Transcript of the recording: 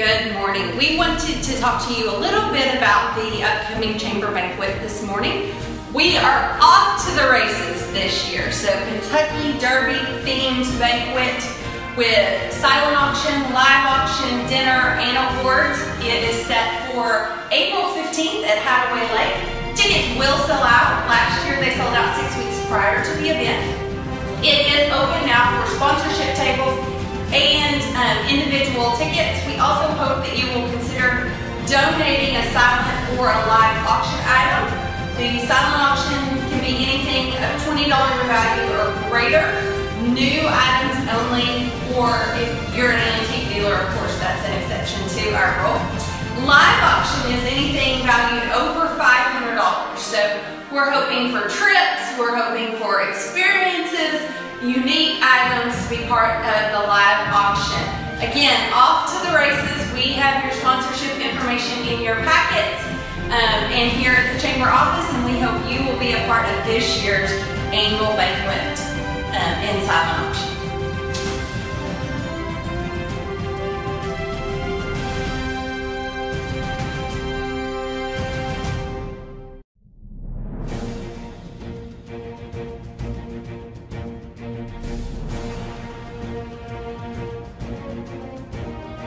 Good morning. We wanted to talk to you a little bit about the upcoming chamber banquet this morning. We are off to the races this year. So Kentucky Derby themed banquet with silent auction, live auction, dinner, and awards. It is set for April 15th at Hideaway Lake. Tickets will sell out. Last year they sold out individual tickets. We also hope that you will consider donating a silent or a live auction item. The silent auction can be anything of $20 value or greater, new items only, or if you're an antique dealer, of course, that's an exception to our rule. Live auction is anything valued over $500. So we're hoping for trips, we're hoping for experiences, unique items to be part of the live auction. Again, off to the races. We have your sponsorship information in your packets um, and here at the Chamber office, and we hope you will be a part of this year's annual banquet